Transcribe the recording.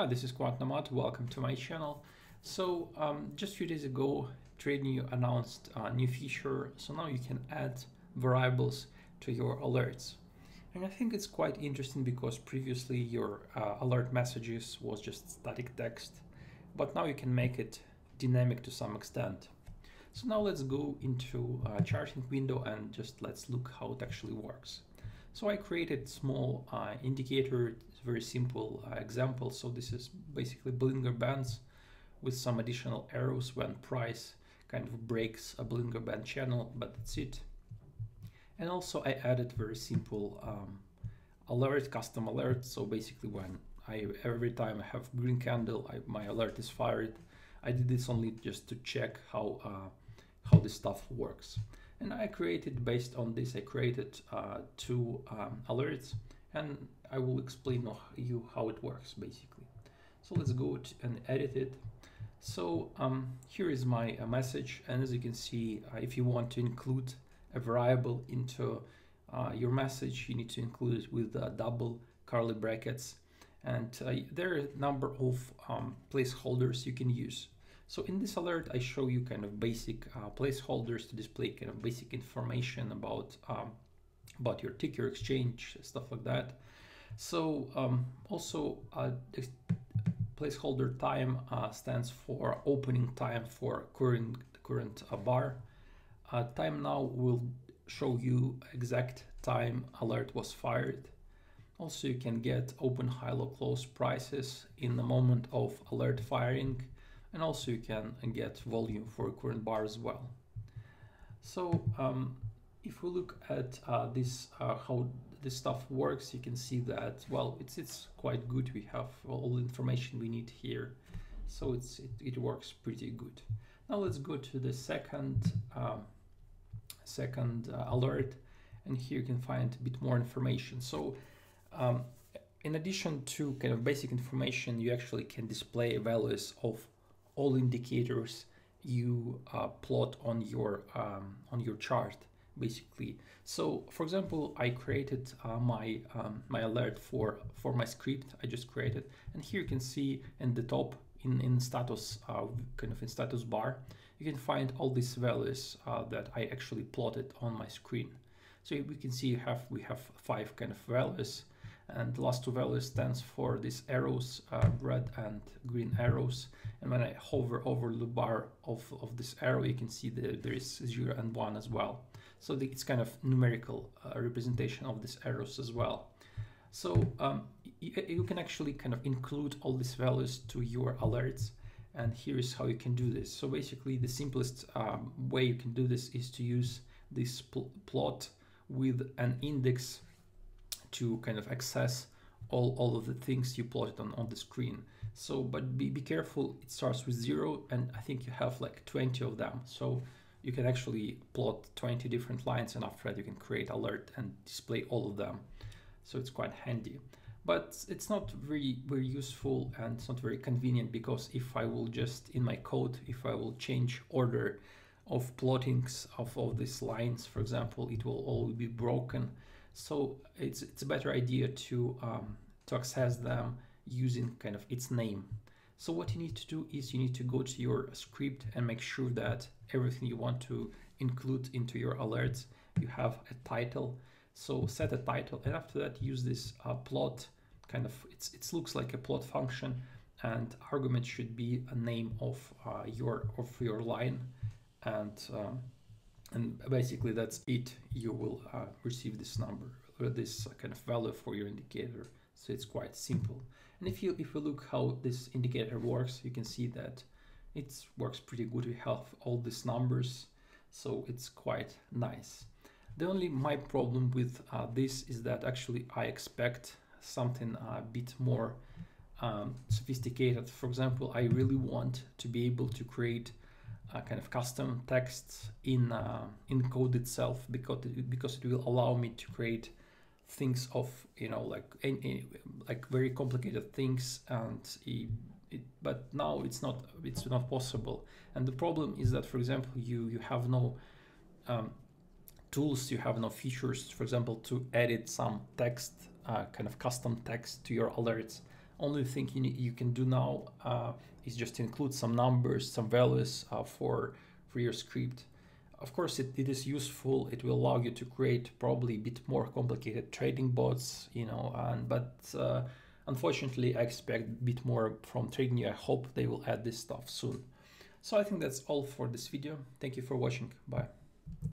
Hi, this is QuantNomad. Welcome to my channel. So um, just a few days ago, TradingView announced a new feature. So now you can add variables to your alerts. And I think it's quite interesting because previously your uh, alert messages was just static text, but now you can make it dynamic to some extent. So now let's go into a charting window and just let's look how it actually works. So I created small uh, indicator, it's very simple uh, example. So this is basically Bollinger Bands with some additional arrows when price kind of breaks a Bollinger Band channel, but that's it. And also I added very simple um, alert, custom alert. So basically when I every time I have green candle, I, my alert is fired. I did this only just to check how uh, how this stuff works. And I created based on this, I created uh, two um, alerts and I will explain you how it works basically. So let's go and edit it. So um, here is my uh, message. And as you can see, uh, if you want to include a variable into uh, your message, you need to include it with double curly brackets. And uh, there are a number of um, placeholders you can use. So in this alert, I show you kind of basic uh, placeholders to display kind of basic information about um, about your ticker exchange, stuff like that. So um, also uh, placeholder time uh, stands for opening time for current current uh, bar. Uh, time now will show you exact time alert was fired. Also, you can get open, high, low, close prices in the moment of alert firing and also you can get volume for current bar as well. So um, if we look at uh, this, uh, how this stuff works, you can see that, well, it's, it's quite good. We have all the information we need here. So it's, it, it works pretty good. Now let's go to the second, um, second uh, alert. And here you can find a bit more information. So um, in addition to kind of basic information, you actually can display values of all indicators you uh, plot on your um, on your chart basically so for example I created uh, my um, my alert for for my script I just created and here you can see in the top in in status uh, kind of in status bar you can find all these values uh, that I actually plotted on my screen so we can see have we have five kind of values and the last two values stands for these arrows, uh, red and green arrows. And when I hover over the bar of, of this arrow, you can see that there is zero and one as well. So it's kind of numerical uh, representation of these arrows as well. So um, you, you can actually kind of include all these values to your alerts. And here is how you can do this. So basically the simplest um, way you can do this is to use this pl plot with an index to kind of access all, all of the things you plotted on, on the screen. So, but be, be careful, it starts with zero and I think you have like 20 of them. So you can actually plot 20 different lines and after that you can create alert and display all of them. So it's quite handy. But it's not very, very useful and it's not very convenient because if I will just in my code, if I will change order of plottings of all these lines, for example, it will all be broken so it's, it's a better idea to, um, to access them using kind of its name. So what you need to do is you need to go to your script and make sure that everything you want to include into your alerts, you have a title. So set a title and after that use this uh, plot kind of, it's, it looks like a plot function and argument should be a name of uh, your of your line and um, and basically that's it you will uh, receive this number or this kind of value for your indicator so it's quite simple. And if you if you look how this indicator works you can see that it works pretty good. We have all these numbers so it's quite nice. The only my problem with uh, this is that actually I expect something a bit more um, sophisticated. For example I really want to be able to create a kind of custom text in uh, in code itself because it, because it will allow me to create things of you know like any, like very complicated things and it, it, but now it's not it's not possible and the problem is that for example you you have no um, tools you have no features for example to edit some text uh, kind of custom text to your alerts only thing you, you can do now uh, is just include some numbers, some values uh, for, for your script. Of course, it, it is useful. It will allow you to create probably a bit more complicated trading bots, you know, and but uh, unfortunately, I expect a bit more from TradingView. I hope they will add this stuff soon. So I think that's all for this video. Thank you for watching. Bye.